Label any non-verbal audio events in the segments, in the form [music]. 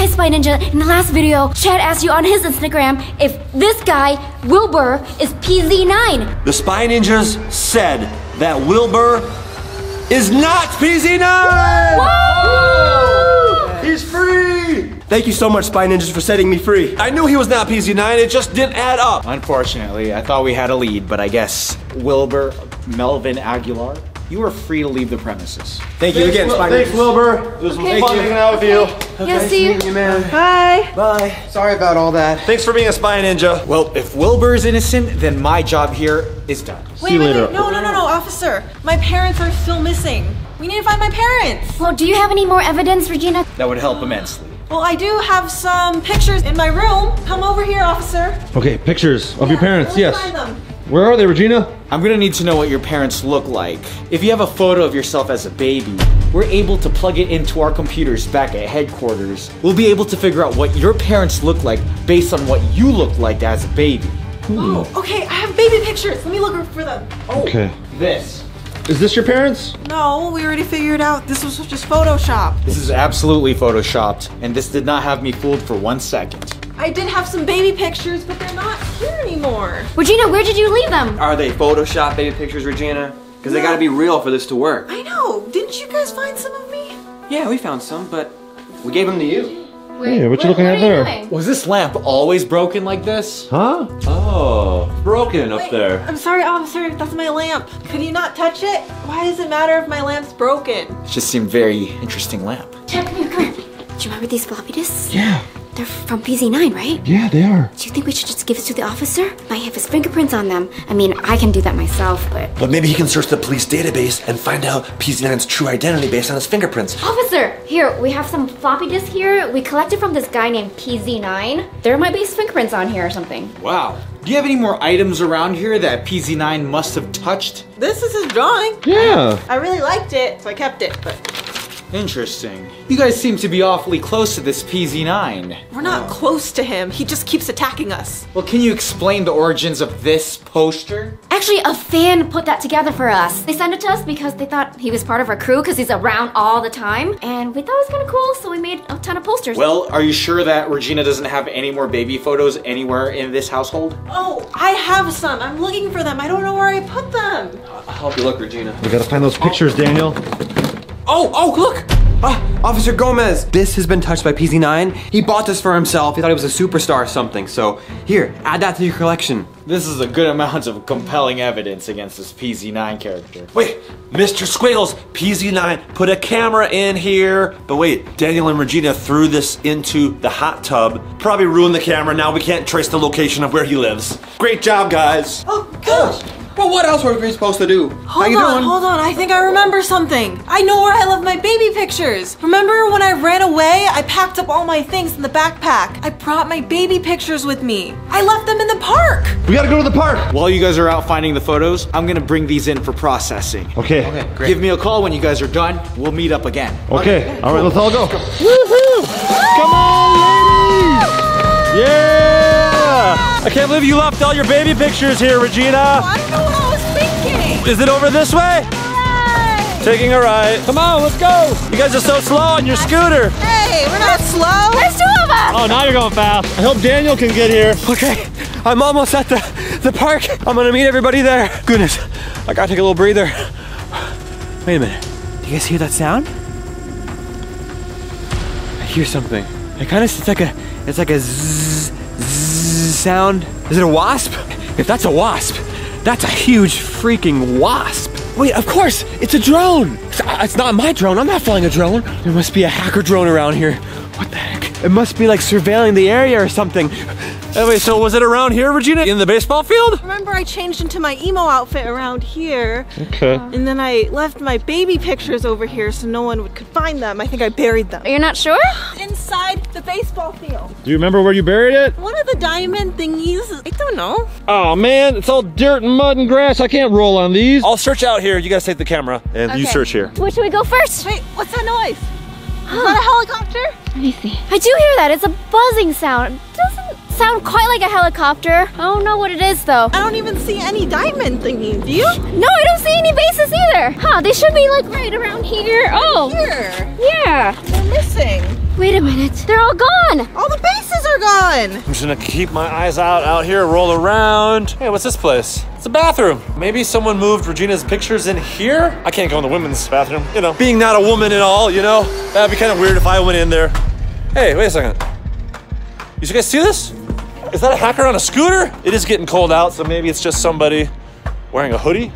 Hi, Spy Ninja. In the last video, Chad asked you on his Instagram if this guy, Wilbur, is PZ9. The Spy Ninjas said that Wilbur is not PZ9! He's free! Thank you so much, Spy Ninjas, for setting me free. I knew he was not PZ9, it just didn't add up. Unfortunately, I thought we had a lead, but I guess Wilbur Melvin Aguilar, you are free to leave the premises. Thank you again, Spy Thanks, Wilbur. It was fun hanging out with you. Yeah, see you. you, man. Bye. Bye. Sorry about all that. Thanks for being a Spy Ninja. Well, if Wilbur is innocent, then my job here is done. Wait, wait, wait. No, no, no, no, officer. My parents are still missing. We need to find my parents. Well, do you have any more evidence, Regina? That would help immensely. Well, I do have some pictures in my room. Come over here, officer. Okay, pictures of your parents, Let me yes. Find them. Where are they, Regina? I'm gonna need to know what your parents look like. If you have a photo of yourself as a baby, we're able to plug it into our computers back at headquarters. We'll be able to figure out what your parents look like based on what you look like as a baby. Oh, okay. I have baby pictures. Let me look for them. Oh. Okay. This. Is this your parents? No, we already figured out this was just Photoshop. This is absolutely photoshopped, and this did not have me fooled for one second. I did have some baby pictures, but they're not here anymore. Regina, where did you leave them? Are they Photoshop baby pictures, Regina? Because they gotta be real for this to work. I know. Didn't you guys find some of me? Yeah, we found some, but we gave them to you. Hey, what you looking at there? Was this lamp always broken like this? Huh? Oh, broken up there. I'm sorry, officer. That's my lamp. Could you not touch it? Why does it matter if my lamp's broken? It just seemed very interesting lamp. Chad, come here, come here. Do you remember these floppy disks? Yeah. They're from PZ9, right? Yeah, they are. Do you think we should just give it to the officer? Might have his fingerprints on them. I mean, I can do that myself, but. But maybe he can search the police database and find out PZ9's true identity based on his fingerprints. Officer, here, we have some floppy disks here. We collected from this guy named PZ9. There might be his fingerprints on here or something. Wow. Do you have any more items around here that PZ9 must have touched? This is his drawing. Yeah. I really liked it, so I kept it, but Interesting. You guys seem to be awfully close to this PZ9. we're not close to him. He just keeps attacking us. Well, can you explain the origins of this poster? Actually, a fan put that together for us. They sent it to us because they thought he was part of our crew because he's around all the time. And we thought it was kind of cool, so we made a ton of posters. Well, are you sure that Regina doesn't have any more baby photos anywhere in this household? Oh, I have some. I'm looking for them. I don't know where I put them. I'll help you look, Regina. We gotta find those pictures, Daniel. Oh, oh, look! Ah, Officer Gomez. This has been touched by PZ9. He bought this for himself. He thought he was a superstar or something. So, here, add that to your collection. This is a good amount of compelling evidence against this PZ9 character. Wait, Mr. Squiggles, PZ9 put a camera in here. But wait, Daniel and Regina threw this into the hot tub. Probably ruined the camera. Now we can't trace the location of where he lives. Great job, guys. Oh, gosh. Well, what else were we supposed to do? How Hold you on, doing? hold on. I think I remember something. I know where I left my baby pictures. Remember when I ran away? I packed up all my things in the backpack. I brought my baby pictures with me. I left them in the park. We gotta go to the park. While you guys are out finding the photos, I'm gonna bring these in for processing. Okay. Okay, great. Give me a call when you guys are done. We'll meet up again. Okay. All right, let's all go. Woohoo! Come on, ladies! Yeah! I can't believe you left all your baby pictures here, Regina. Oh, I don't know what I was thinking. Is it over this way? Taking a ride. Come on, let's go. You guys are so slow on your scooter. Hey, we're not slow. There's two of us! Oh, now you're going fast. I hope Daniel can get here. Okay, I'm almost at the, the park. I'm gonna meet everybody there. Goodness, I gotta take a little breather. Wait a minute. Do you guys hear that sound? I hear something. It kind of it's like a it's like a zzz sound. Is it a wasp? If that's a wasp, that's a huge freaking wasp. Wait, of course, it's a drone. It's, uh, it's not my drone. I'm not flying a drone. There must be a hacker drone around here. What the heck? It must be like surveilling the area or something. Anyway, so was it around here, Regina? In the baseball field? Remember I changed into my emo outfit around here. Okay. And then I left my baby pictures over here so no one could find them. I think I buried them. Are You're not sure? Inside the baseball field. Do you remember where you buried it? One of the diamond thingies, I don't know. Oh man, it's all dirt and mud and grass. I can't roll on these. I'll search out here. You guys take the camera and you search here. Where should we go first? Wait, what's that noise? Is [gasps] that a helicopter? Let me see. I do hear that. It's a buzzing sound. It doesn't sound quite like a helicopter. I don't know what it is though. I don't even see any diamond thingies. Do you? No, I don't see any bases either. Huh, they should be like right around here. Oh, Here. yeah. They're missing. Wait a minute. They're all gone. All the bases are gone. I'm just gonna keep my eyes out out here, roll around. Hey, what's this place? It's a bathroom. Maybe someone moved Regina's pictures in here? I can't go in the women's bathroom, you know. Being not a woman at all, you know? That'd be kind of weird if I went in there. Hey, wait a second. You guys see this? Is that a hacker on a scooter? It is getting cold out, so maybe it's just somebody wearing a hoodie.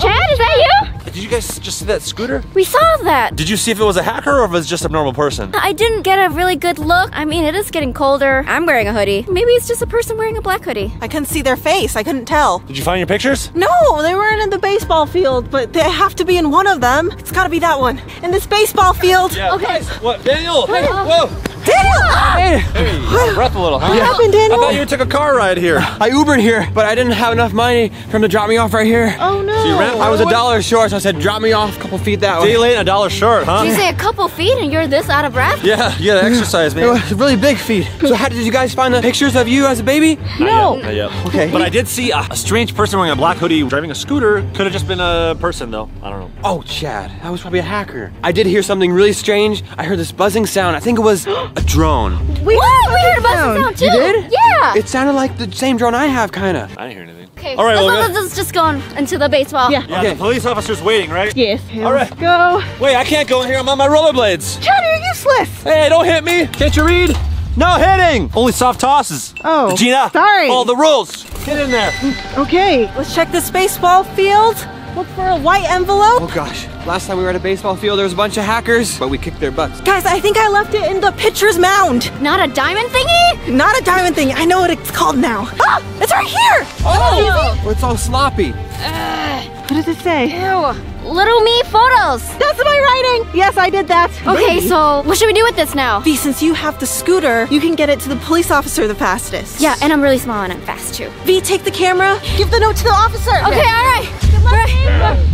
Chad, is that you? Did you guys just see that scooter? We saw that. Did you see if it was a hacker or if it was just a normal person? I didn't get a really good look. I mean, it is getting colder. I'm wearing a hoodie. Maybe it's just a person wearing a black hoodie. I couldn't see their face. I couldn't tell. Did you find your pictures? No, they weren't in the baseball field, but they have to be in one of them. It's gotta be that one. In this baseball field. Yeah, Okay. What, Daniel? Hey, whoa! Daniel! Ah! Hey, Hey, Breath a little, huh? What happened, Daniel? I thought you took a car ride here. I Ubered here, but I didn't have enough money for him to drop me off right here. oh no. you ran- I was a dollar short, so I said, drop me off a couple feet that way. Day late and a dollar short, huh? You say a couple feet and you're this out of breath? Yeah, you gotta exercise, It man. was really big feet. So how did you guys find the pictures of you as a baby? No. Not yet. Okay. But I did see a, a strange person wearing a black hoodie driving a scooter. Could have just been a person, though. I don't know. Oh, Chad, that was probably a hacker. I did hear something really strange. I heard this buzzing sound. I think it was [gasps] a drone. We What? We heard a buzzing sound too. You did? Yeah. It sounded like the same drone I have, kinda. I didn't hear anything. Okay. All right, let's, well, let's, let's just go on into the baseball. Yeah. Yeah, Okay. the police officer's waiting, right? Yes. All right. Go. Wait, I can't go in here. I'm on my rollerblades. Chad, you're useless. Hey, don't hit me. Can't you read? No hitting. Only soft tosses. Oh, Gina. sorry. All the rules. Get in there. Okay. Let's check this baseball field. Look for a white envelope. Oh gosh, last time we were at a baseball field, there was a bunch of hackers, but we kicked their butts. Guys, I think I left it in the pitcher's mound. Not a diamond thingy? Not a diamond thing. I know what it's called now. Ah, it's right here. Oh. Well, it's all sloppy. What does it say? Ew. Little me photos. That's my writing. Yes, I did that. Okay, so what should we do with this now? V, since you have the scooter, you can get it to the police officer the fastest. Yeah, and I'm really small and I'm fast too. V, take the camera. Give the note to the officer. Okay, all right. Good luck.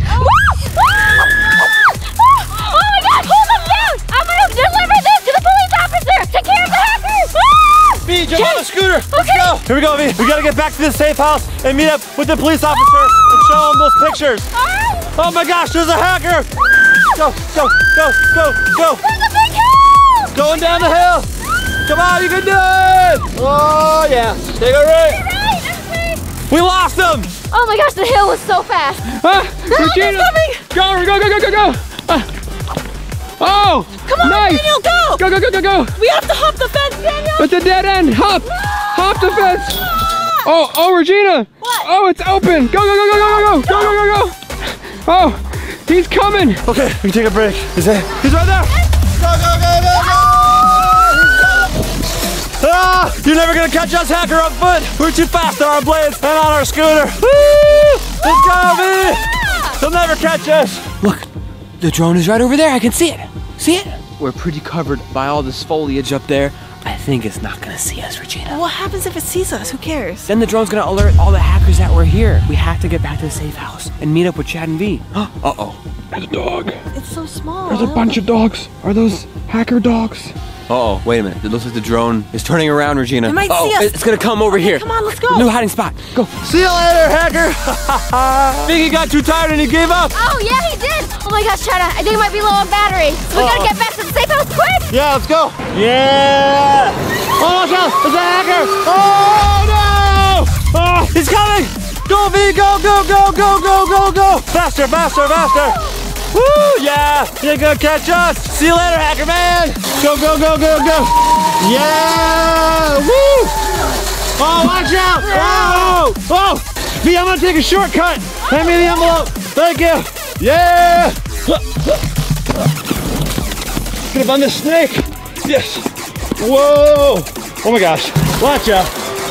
Oh. oh my God! Hold them down! I'm gonna deliver this to the police officer. Take care of the hackers. V, jump on the scooter. Let's Okay. go. Here we go, V. We gotta get back to the safe house and meet up with the police officer and show him those pictures. Oh my gosh, there's a hacker. Go, go, go, go, go. There's a big hill. Going down the hill. Come on, you can do it. Oh yeah. Take a right. Right. We lost him. Oh my gosh, the hill was so fast. Ah, Regina! Go, go, go, go, go, go! Ah. Oh! Come on, nice. Daniel, go. Go, go, go, go, go! We have to hop the fence, Daniel. It's a dead end! Hop! Hop the fence! Oh, oh, Regina! What? Oh, it's open! Go, go, go, go, go, go, go, go, go, go, go! Oh, he's coming! Okay, we can take a break. Is that? He's right there. Go, go, go, go, go! Ah! You're never gonna catch us, hacker on foot. We're too fast on our blades and on our scooter. Woo! Let's go, V! They'll never catch us. Look, the drone is right over there. I can see it. See it? We're pretty covered by all this foliage up there. I think it's not gonna see us, Regina. What happens if it sees us? Who cares? Then the drone's gonna alert all the hackers that we're here. We have to get back to the safe house and meet up with Chad and V. [gasps] Uh oh. There's a dog. It's so small. There's a bunch of dogs. Are those hacker dogs? Uh oh. Wait a minute. It looks like the drone is turning around, Regina. It might oh, see us. It's gonna come over here. come on, let's go. New hiding spot. Go. See you later, hacker. I [laughs] think he got too tired and he gave up. Oh yeah, he did. Oh my gosh, Chad, I think he might be low on battery. So we gotta get back to the safe house quick. Yeah, let's go. Yeah. Oh, watch out! There's a hacker. Oh no! Oh, he's coming. Go, V! Go, go, go, go, go, go, go! Faster, faster, faster! Woo! Yeah! You ain't gonna catch us! See you later, hacker man! Go, go, go, go, go! Yeah! Woo! Oh, watch out! Oh! Oh! V, I'm gonna take a shortcut! Hand me the envelope! Thank you! Yeah! Get up on this snake! Yes! Whoa! Oh my gosh! Watch out!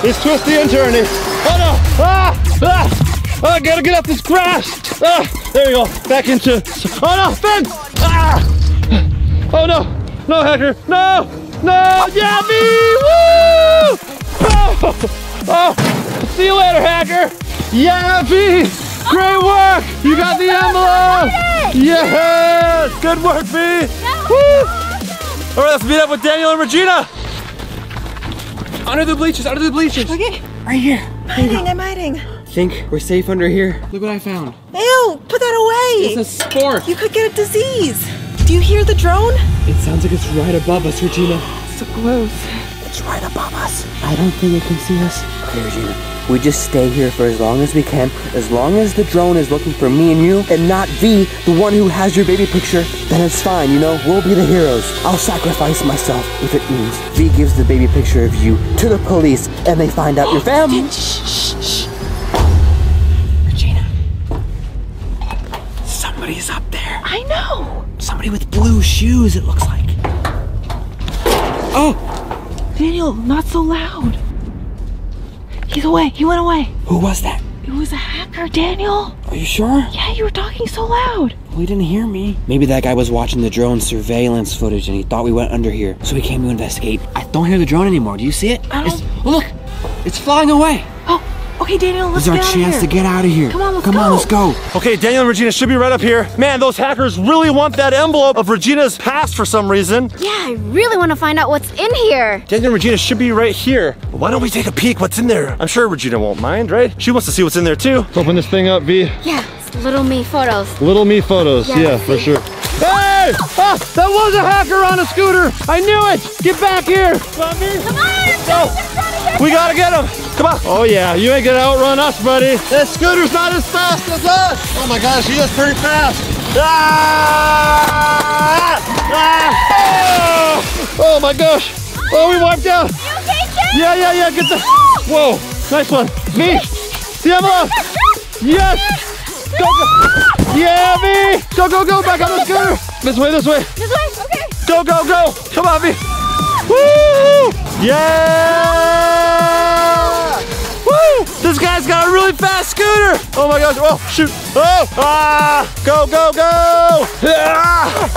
It's twisty and turny! Oh no! Ah! Ah! I gotta get up this grass! Ah! There we go! Back into. Oh no! Ben! Ah! Oh no! No, Hacker! No! No! Yeah, me! Woo! Oh! Oh! See you later, Hacker! Yeah, V! Great work! You got the envelope! Yes! Good work, V! Woo! All right, let's meet up with Daniel and Regina. Under the bleachers. Under the bleachers. Okay. Right here. Hiding, I'm hiding. Think we're safe under here. Look what I found. Ew, put that away. It's a spore. You could get a disease. Do you hear the drone? It sounds like it's right above us, Regina. So close. It's right above us. I don't think it can see us. Okay, Regina. We just stay here for as long as we can. As long as the drone is looking for me and you, and not V, the one who has your baby picture, then it's fine, you know? We'll be the heroes. I'll sacrifice myself if it means V gives the baby picture of you to the police and they find out your [gasps] family. Regina. Somebody with blue shoes, it looks like. Oh! Daniel, not so loud. He's away. He went away. Who was that? It was a hacker, Daniel. Are you sure? Yeah, you were talking so loud. Well, he didn't hear me. Maybe that guy was watching the drone surveillance footage and he thought we went under here, so he came to investigate. I don't hear the drone anymore. Do you see it? I don't- oh, look, it's flying away. Oh, okay, Daniel, let's This is our get out chance of to get out of here. Come on, let's Come on, let's go. Okay, Daniel and Regina should be right up here. Man, those hackers really want that envelope of Regina's past for some reason. Yeah, I really want to find out what's in here. Daniel and Regina should be right here. Why don't we take a peek what's in there? I'm sure Regina won't mind, right? She wants to see what's in there too. Let's open this thing up, V. Yeah, it's little me photos. Little me photos. Yeah, Yeah, for sure. Hey! Ah, that was a hacker on a scooter. I knew it. Get back here. Come on, We gotta get him. Come on. Oh yeah, you ain't gonna outrun us, buddy. That scooter's not as fast as us. Oh my gosh, he is pretty fast. Ah! Ah! Oh my gosh. Oh, we wiped out. Yeah, yeah, yeah. Get the. Whoa, nice one. Me. The envelope. Yes. Go, go. Yeah, me. Go, go, go. Back on the scooter. This way, this way. This way, okay. Go, go, go. Come on, me. Woo! Yeah! Woo! This guy's got a really fast scooter. Oh my gosh. Oh, shoot. Oh! Ah! Go, go, go! Ah!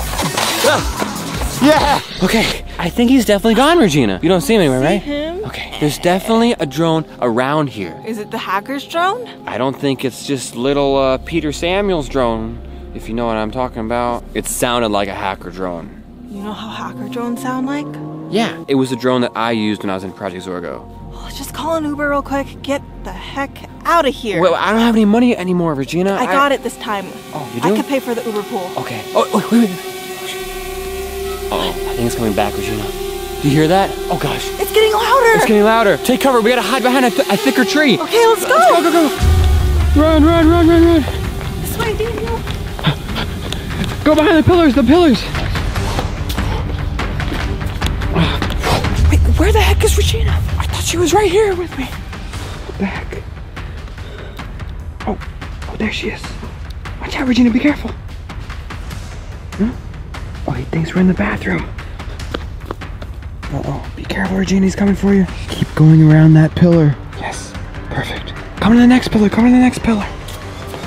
Ah! Yeah! Okay, I think he's definitely gone, Regina. You don't see him anywhere, right? him? Okay, there's definitely a drone around here. Is it the hacker's drone? I don't think it's just little uh, Peter Samuel's drone, if you know what I'm talking about. It sounded like a hacker drone. You know how hacker drones sound like? Yeah, it was a drone that I used when I was in Project Zorgo. Let's just call an Uber real quick. Get the heck out of here. Well, I don't have any money anymore, Regina. I got it this time. Oh, you do? I could pay for the Uber pool. Okay. Oh, wait, wait, wait. Oh, I think it's coming back, Regina. Do you hear that? Oh gosh, It's getting louder. it's getting louder. Take cover. We gotta hide behind a, th- a thicker tree. okay, let's go. Go, go, go. Run, run, run, run, run. This way, Daniel. Go behind the pillars, the pillars. Wait, where the heck is Regina? She was right here with me. Back. Oh, oh, there she is. Watch out, Regina. Be careful. Huh? Oh, he thinks we're in the bathroom. Uh oh. Be careful, Regina. He's coming for you. Keep going around that pillar. Yes. Perfect. Come to the next pillar. Come to the next pillar.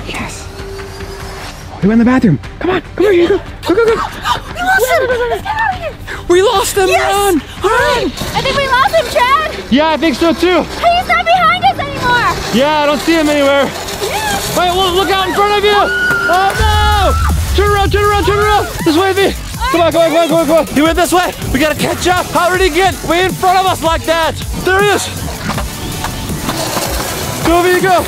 Yes. Oh, he went in the bathroom. Come on. Come here. Go, go, go. go. [gasps] We lost him. Let's get out of here. We lost them. Run. Hurry. I think we lost him, Chad. Yeah, I think so too. He's not behind us anymore. Yeah, I don't see him anywhere. Yeah. Wait, look, look out in front of you! Oh no! Turn around, turn around, turn around! This way, V! Come on, come on, come on, come on, come on! He went this way. We gotta catch up. How did he get way in front of us like that? There he is. Go, V, go!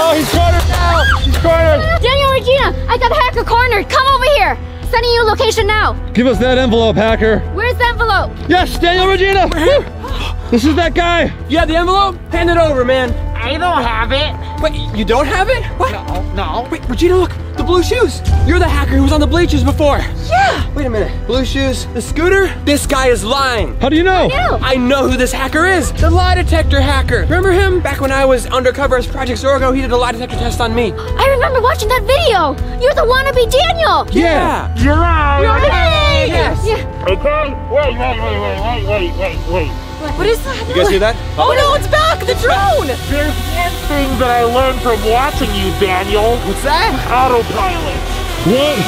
Oh, he's cornered now! He's cornered! Daniel Regina, I got hacker cornered. Come over here. Sending you location now. Give us that envelope, hacker! Where's the envelope? Yes, Daniel Regina! [laughs] Woo! This is that guy! Yeah, the envelope? Hand it over, man. I don't have it. Wait, you don't have it? What? No, no. Wait, Regina, look, the blue shoes. You're the hacker who was on the bleachers before. Yeah. Wait a minute. Blue shoes, the scooter? This guy is lying. How do you know? I know I know who this hacker is. The lie detector hacker. Remember him? Back when I was undercover as Project Zorgo, he did a lie detector test on me. I remember watching that video. You're the wannabe Daniel. Yeah. You're right. Yay! Yes. Yeah. Okay. Wait, wait, wait, wait, wait, wait, wait, wait. What is that? You guys hear that? Oh no, it's back! The drone! There's one thing that I learned from watching you, Daniel. What's that? Autopilot. What?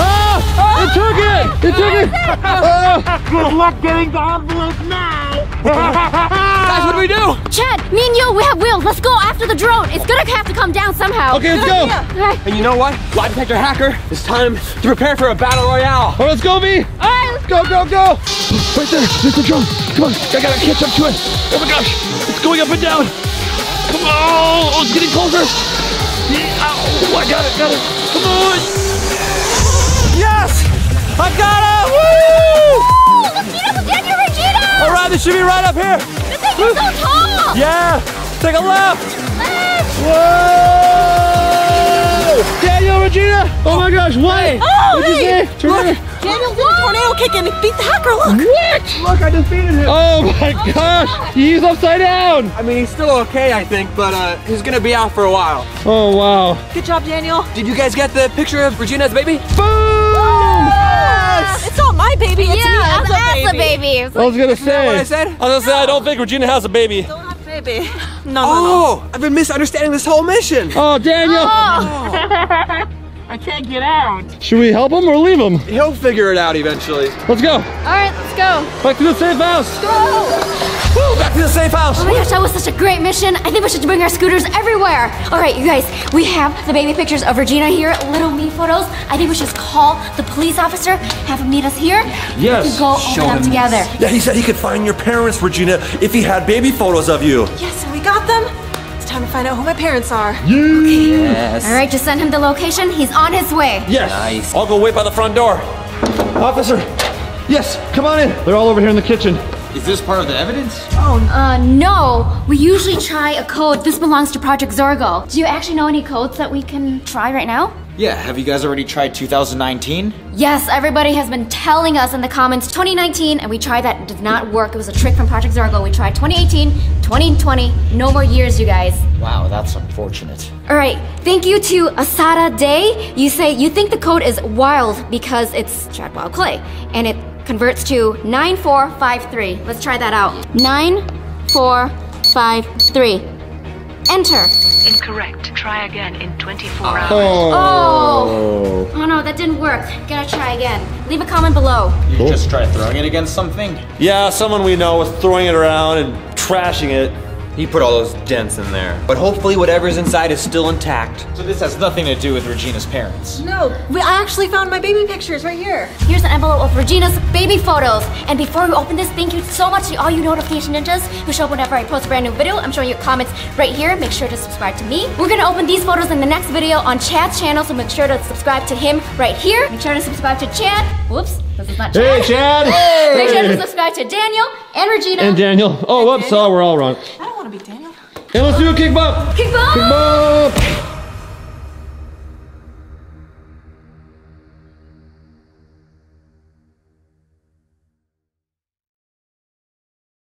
Ah! It took it! It took it! Ah! [laughs] Good luck getting the envelope now. [laughs] Guys, what do we do? Chad, me and you, we have wheels. Let's go after the drone. It's gonna have to come down somehow. Okay, let's go! Okay. And you know what? Lie detector hacker, it's time to prepare for a battle royale. Oh, let's go, V! All right, let's Go, go, go! Right there, there's the drone. Come on, I gotta catch up to it. Oh my gosh, it's going up and down. Come on, oh, it's getting closer. Yeah, ow, I got it, got it. Come on. Yes. I got it! Woo! Look, Gina, Daniel, Regina! All right, this should be right up here. This thing is so tall! Yeah, take a left. Left. Whoa! Daniel, Regina. Oh my gosh, what? Oh, What'd you hey, say? Turn look, around. Daniel did a tornado kick and he beat the hacker. Look. What? Look, I defeated him. Oh my gosh, he's upside down. I mean, he's still okay, I think, but uh, he's gonna be out for a while. Oh wow. Good job, Daniel. Did you guys get the picture of Regina's baby? Boom! It's not my baby. It's me Yeah, as that's a a baby. baby. I was gonna say. what I said? I was gonna say I don't think Regina has a baby. Don't have a baby. No, [laughs] no, no. Oh, I've been misunderstanding this whole mission. Oh, Daniel. [laughs] [laughs] I can't get out. Should we help him or leave him? He'll figure it out eventually. Let's go. All right, let's go. Back to the safe house. Woo, back to the safe house. Oh my gosh, that was such a great mission. I think we should bring our scooters everywhere. All right, you guys, we have the baby pictures of Regina here, little me photos. I think we should just call the police officer, have him meet us here. Yes, We can go show open them him together. Yeah, he said he could find your parents, Regina, if he had baby photos of you. Yes, we got them. It's time to find out who my parents are. Yes. All right, just send him the location. He's on his way. Yes. Nice. I'll go wait by the front door. Officer. Yes, come on in. They're all over here in the kitchen. Is this part of the evidence? Oh, uh, no. We usually try a code. This belongs to Project Zorgo. Do you actually know any codes that we can try right now? Yeah, have you guys already tried 2019? Yes, everybody has been telling us in the comments 2019, and we tried that. It did not work. It was a trick from Project Zorgo. We tried 2018, 2020. No more years, you guys. Wow, that's unfortunate. All right. Thank you to Asada Day. You say you think the code is wild because it's Chad Wild Clay, and it converts to 9453. Let's try that out. 9453. Enter. Incorrect. Try again in 24 ah. hours. Oh. oh. Oh no, that didn't work. Gotta try again. Leave a comment below. You just try throwing it against something? Yeah, someone we know was throwing it around and trashing it. He put all those dents in there. But hopefully whatever's inside is still intact. So this has nothing to do with Regina's parents. No, we, I actually found my baby pictures right here. Here's an envelope of Regina's baby photos. And before we open this, thank you so much to all you notification ninjas who show up whenever I post a brand new video. I'm showing you comments right here. Make sure to subscribe to me. We're gonna open these photos in the next video on Chad's channel, so make sure to subscribe to him right here. Make sure to subscribe to Chad. Whoops, this is not Chad. Hey, Chad. Make sure to subscribe to Daniel and Regina. And Daniel. Oh, whoops. Oh, we're all wrong. I don't want to be Daniel. And let's do a kick bump. Kick bump! Kick bump.